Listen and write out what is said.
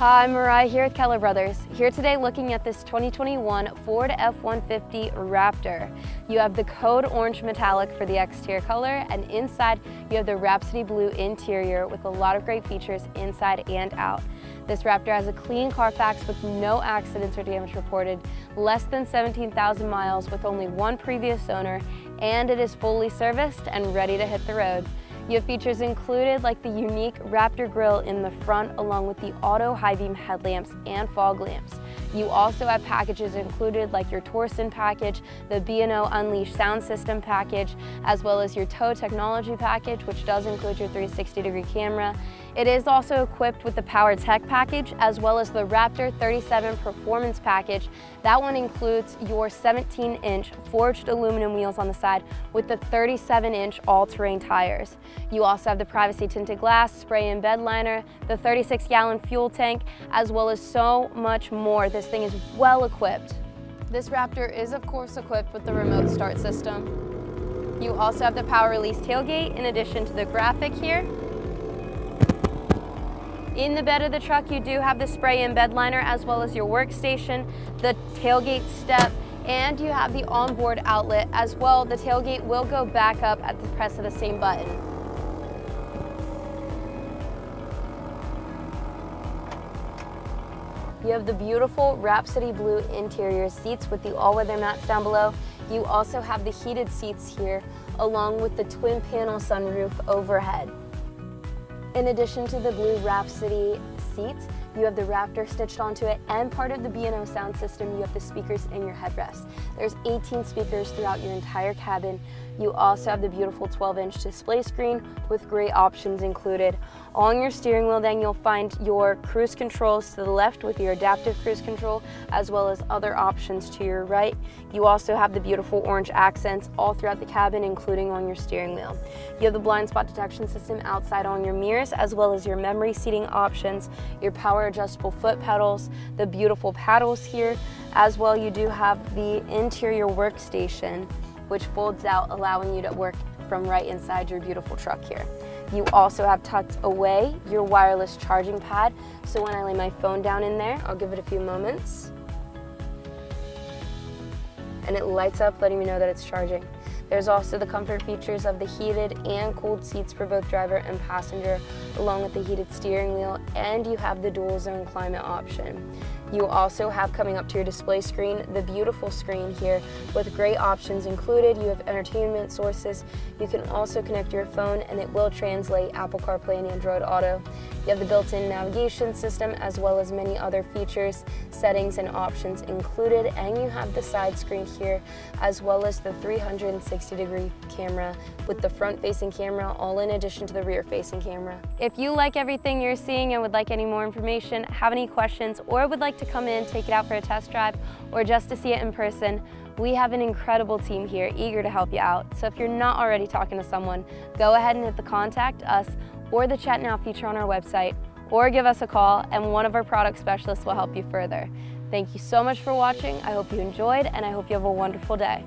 Hi, I'm Mariah here with Keller Brothers. Here today looking at this 2021 Ford F-150 Raptor. You have the code orange metallic for the exterior color and inside you have the Rhapsody blue interior with a lot of great features inside and out. This Raptor has a clean Carfax with no accidents or damage reported, less than 17,000 miles with only one previous owner, and it is fully serviced and ready to hit the road. You have features included like the unique Raptor grille in the front along with the auto high beam headlamps and fog lamps. You also have packages included like your Torsen package, the B&O Unleashed sound system package, as well as your tow technology package, which does include your 360 degree camera. It is also equipped with the Power Tech package, as well as the Raptor 37 Performance package. That one includes your 17 inch forged aluminum wheels on the side with the 37 inch all-terrain tires. You also have the privacy tinted glass, spray in bed liner, the 36 gallon fuel tank, as well as so much more. This thing is well equipped. This Raptor is of course equipped with the remote start system. You also have the power release tailgate in addition to the graphic here. In the bed of the truck, you do have the spray in bed liner as well as your workstation, the tailgate step, and you have the onboard outlet as well. The tailgate will go back up at the press of the same button. You have the beautiful Rhapsody Blue interior seats with the all-weather mats down below. You also have the heated seats here, along with the twin panel sunroof overhead. In addition to the blue Rhapsody seats, you have the Raptor stitched onto it, and part of the B&O sound system, you have the speakers in your headrest. There's 18 speakers throughout your entire cabin. You also have the beautiful 12-inch display screen with great options included. On your steering wheel then you'll find your cruise controls to the left with your adaptive cruise control as well as other options to your right. You also have the beautiful orange accents all throughout the cabin including on your steering wheel. You have the blind spot detection system outside on your mirrors as well as your memory seating options, your power adjustable foot pedals, the beautiful paddles here, as well you do have the interior workstation which folds out allowing you to work from right inside your beautiful truck here. You also have tucked away your wireless charging pad. So when I lay my phone down in there, I'll give it a few moments. And it lights up letting me know that it's charging. There's also the comfort features of the heated and cooled seats for both driver and passenger, along with the heated steering wheel, and you have the dual zone climate option. You also have coming up to your display screen the beautiful screen here with great options included. You have entertainment sources. You can also connect your phone and it will translate Apple CarPlay and Android Auto. You have the built-in navigation system as well as many other features, settings, and options included. And you have the side screen here as well as the 360 degree camera with the front-facing camera all in addition to the rear-facing camera. If you like everything you're seeing and would like any more information, have any questions, or would like to come in, take it out for a test drive, or just to see it in person, we have an incredible team here eager to help you out. So if you're not already talking to someone, go ahead and hit the contact us or the chat now feature on our website or give us a call and one of our product specialists will help you further. Thank you so much for watching. I hope you enjoyed and I hope you have a wonderful day.